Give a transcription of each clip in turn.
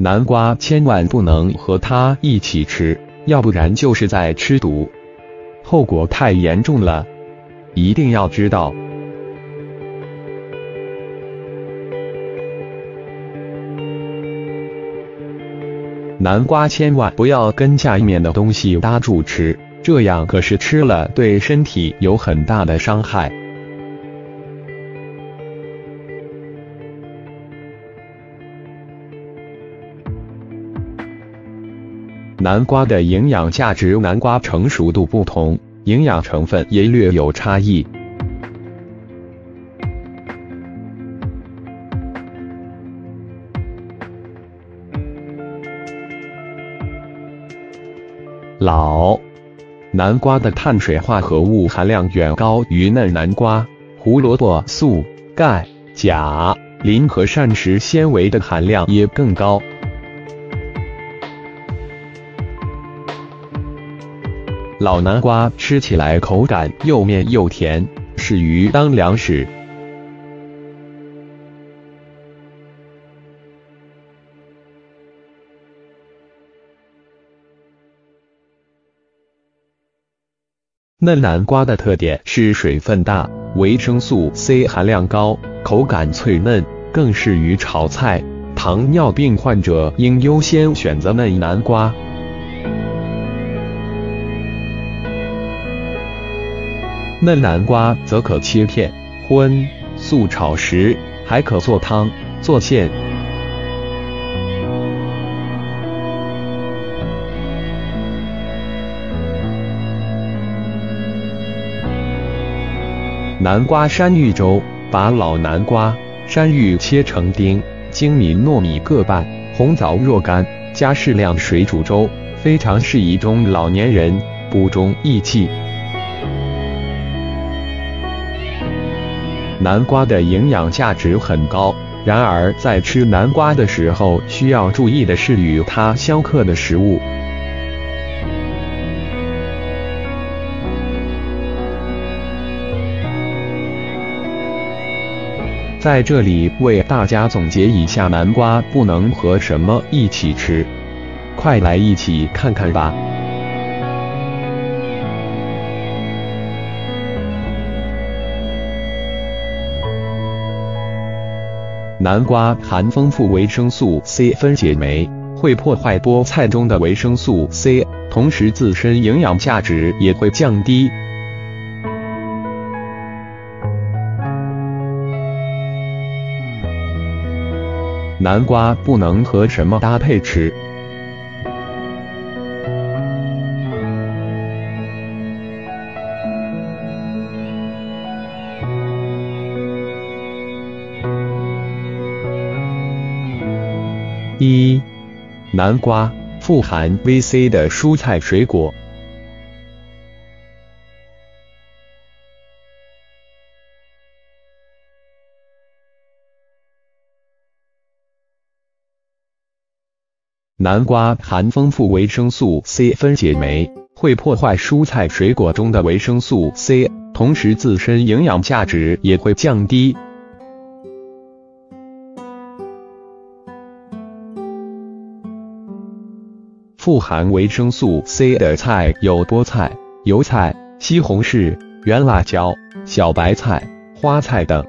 南瓜千万不能和它一起吃，要不然就是在吃毒，后果太严重了。一定要知道。南瓜千万不要跟下面的东西搭住吃，这样可是吃了对身体有很大的伤害。南瓜的营养价值，南瓜成熟度不同，营养成分也略有差异。老南瓜的碳水化合物含量远高于嫩南瓜、胡萝卜素、钙、钾、磷和膳食纤维的含量也更高。老南瓜吃起来口感又面又甜，适于当粮食。嫩南瓜的特点是水分大，维生素 C 含量高，口感脆嫩，更适于炒菜。糖尿病患者应优先选择嫩南瓜。嫩南瓜则可切片、荤、素炒食，还可做汤、做馅。南瓜山芋粥：把老南瓜、山芋切成丁，精米糯米各半，红枣若干，加适量水煮粥，非常适宜中老年人，补中益气。南瓜的营养价值很高，然而在吃南瓜的时候，需要注意的是与它相克的食物。在这里为大家总结一下，南瓜不能和什么一起吃，快来一起看看吧。南瓜含丰富维生素 C 分解酶，会破坏菠菜中的维生素 C，同时自身营养价值也会降低。南瓜不能和什么搭配吃？一、南瓜富含 VC 的蔬菜水果。南瓜含丰富维生素 C 分解酶，会破坏蔬菜水果中的维生素 C，同时自身营养价值也会降低。富含维生素 C 的菜有菠菜、油菜、西红柿、圆辣椒、小白菜、花菜等。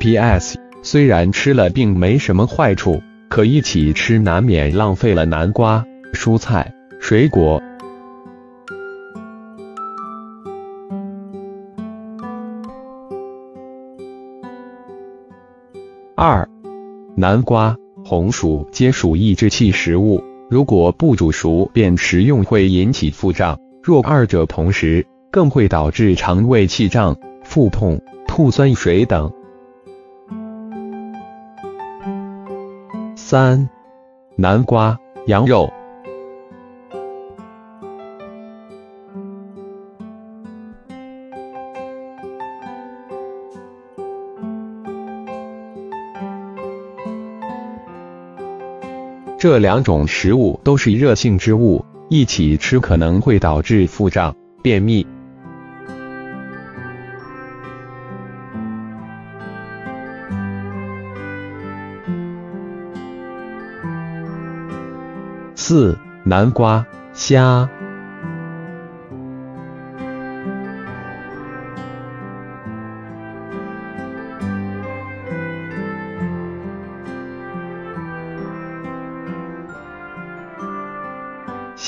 P.S. 虽然吃了并没什么坏处，可一起吃难免浪费了南瓜、蔬菜、水果。二、南瓜、红薯皆属抑制气食物，如果不煮熟便食用会引起腹胀，若二者同时，更会导致肠胃气胀、腹痛、吐酸水等。三、南瓜、羊肉。这两种食物都是热性之物一起吃可能会导致腹胀便秘。四南瓜虾。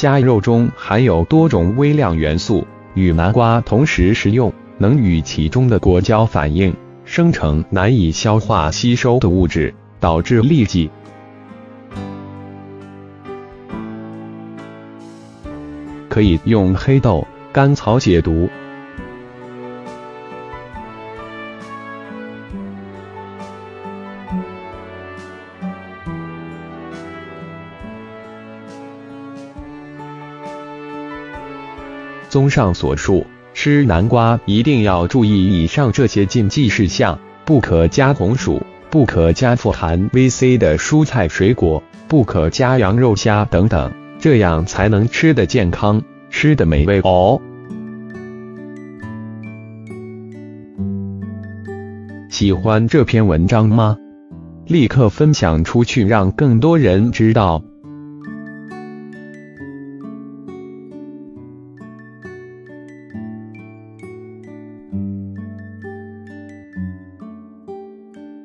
虾肉中含有多种微量元素，与南瓜同时食用，能与其中的果胶反应，生成难以消化吸收的物质，导致痢疾。可以用黑豆、甘草解毒。综上所述，吃南瓜一定要注意以上这些禁忌事项：不可加红薯，不可加富含 VC 的蔬菜水果，不可加羊肉虾等等，这样才能吃得健康，吃得美味哦。喜欢这篇文章吗？立刻分享出去，让更多人知道。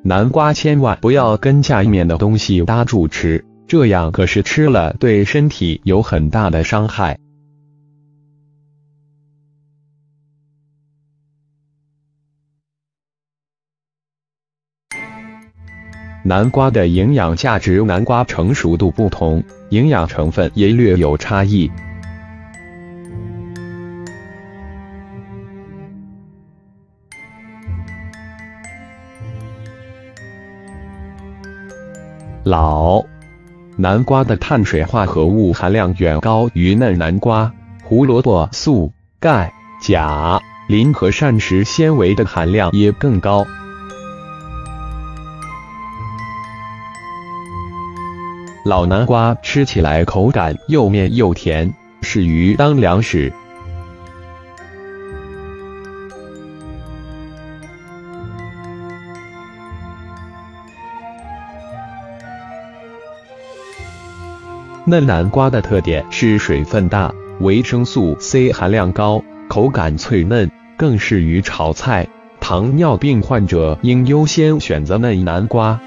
南瓜千万不要跟下面的东西搭住吃，这样可是吃了对身体有很大的伤害。南瓜的营养价值，南瓜成熟度不同，营养成分也略有差异。老南瓜的碳水化合物含量远高于嫩南瓜，胡萝卜素、钙、钾、磷和膳食纤维的含量也更高。老南瓜吃起来口感又面又甜，适于当粮食。嫩南瓜的特点是水分大，维生素 C 含量高，口感脆嫩，更适于炒菜。糖尿病患者应优先选择嫩南瓜。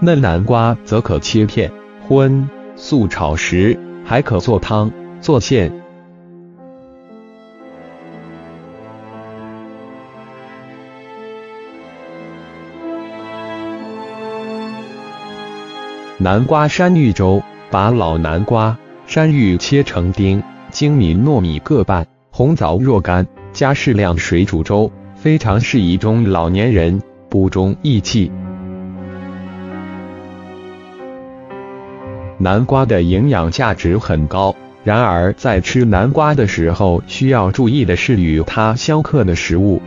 嫩南瓜则可切片、荤、素炒食，还可做汤、做馅。南瓜山芋粥：把老南瓜、山芋切成丁，精米糯米各半，红枣若干，加适量水煮粥，非常适宜中老年人，补中益气。南瓜的营养价值很高，然而在吃南瓜的时候，需要注意的是与它相克的食物。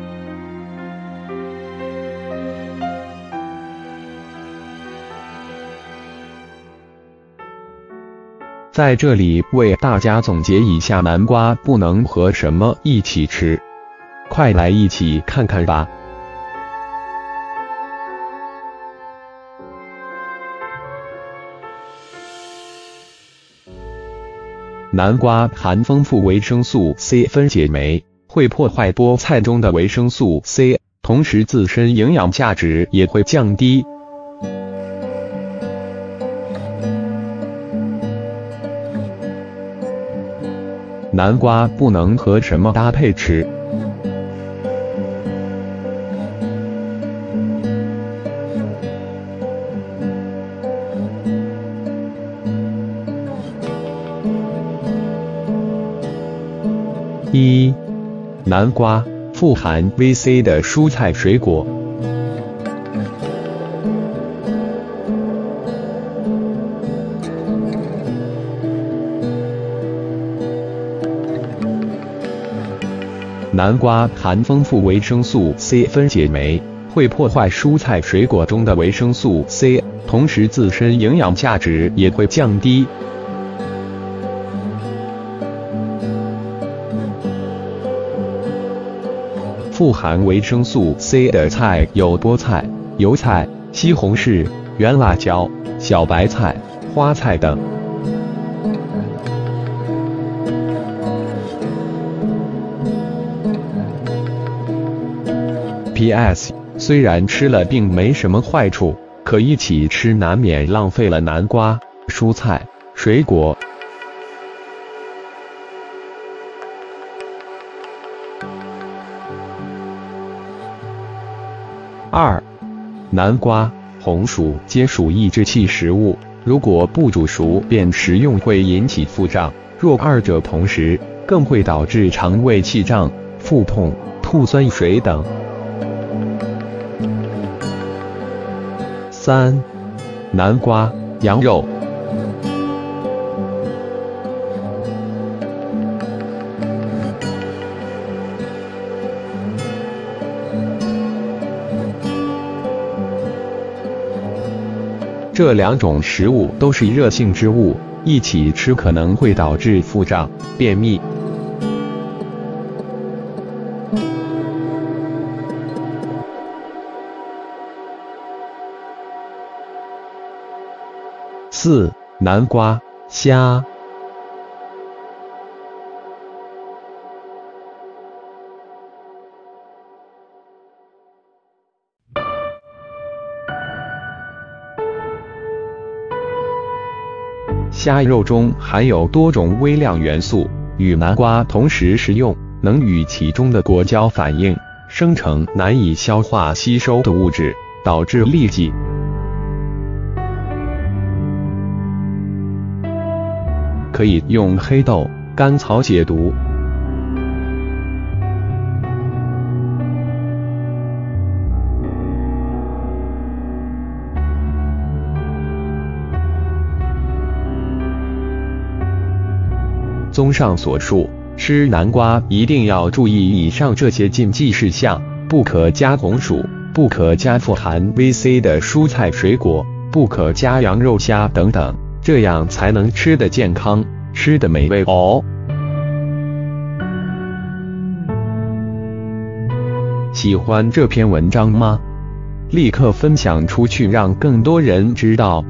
在这里为大家总结一下，南瓜不能和什么一起吃，快来一起看看吧。南瓜含丰富维生素 C 分解酶，会破坏菠菜中的维生素 C，同时自身营养价值也会降低。南瓜不能和什么搭配吃？一、南瓜富含 VC 的蔬菜水果。南瓜含丰富维生素 C 分解酶，会破坏蔬菜水果中的维生素 C，同时自身营养价值也会降低。富含维生素 C 的菜有菠菜、油菜、西红柿、圆辣椒、小白菜、花菜等。P.S. 虽然吃了并没什么坏处，可一起吃难免浪费了南瓜、蔬菜、水果。二，南瓜、红薯皆属抑制气食物，如果不煮熟便食用会引起腹胀，若二者同时，更会导致肠胃气胀、腹痛、吐酸水等。三，南瓜、羊肉。这两种食物都是热性之物，一起吃可能会导致腹胀、便秘。四、南瓜、虾。虾肉中含有多种微量元素，与南瓜同时食用，能与其中的果胶反应，生成难以消化吸收的物质，导致痢疾。可以用黑豆、甘草解毒。综上所述，吃南瓜一定要注意以上这些禁忌事项：不可加红薯，不可加富含 VC 的蔬菜水果，不可加羊肉、虾等等。这样才能吃得健康，吃得美味哦。喜欢这篇文章吗？立刻分享出去，让更多人知道。